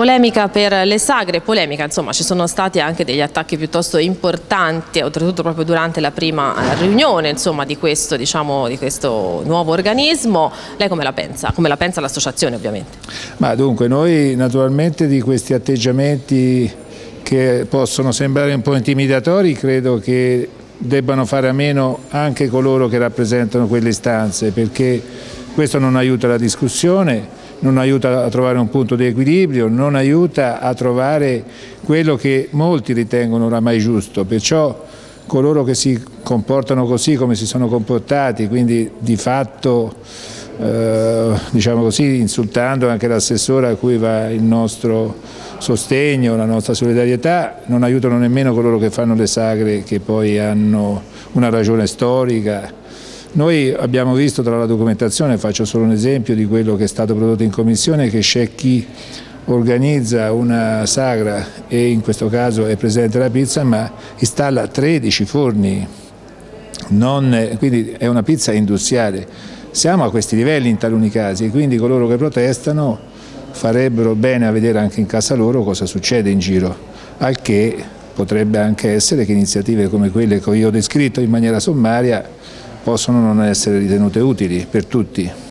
Polemica per le sagre, polemica, insomma ci sono stati anche degli attacchi piuttosto importanti, oltretutto proprio durante la prima eh, riunione insomma, di, questo, diciamo, di, questo, nuovo organismo. Lei come la pensa? Come la pensa l'associazione ovviamente? Ma dunque noi naturalmente di questi atteggiamenti che possono sembrare un po' intimidatori credo che debbano fare a meno anche coloro che rappresentano quelle istanze perché questo non aiuta la discussione non aiuta a trovare un punto di equilibrio, non aiuta a trovare quello che molti ritengono oramai giusto, perciò coloro che si comportano così come si sono comportati, quindi di fatto eh, diciamo così, insultando anche l'assessore a cui va il nostro sostegno, la nostra solidarietà, non aiutano nemmeno coloro che fanno le sagre che poi hanno una ragione storica, noi abbiamo visto tra la documentazione, faccio solo un esempio di quello che è stato prodotto in commissione, che c'è chi organizza una sagra e in questo caso è presente la pizza ma installa 13 forni, non, quindi è una pizza industriale. Siamo a questi livelli in taluni casi quindi coloro che protestano farebbero bene a vedere anche in casa loro cosa succede in giro, al che potrebbe anche essere che iniziative come quelle che io ho descritto in maniera sommaria possono non essere ritenute utili per tutti.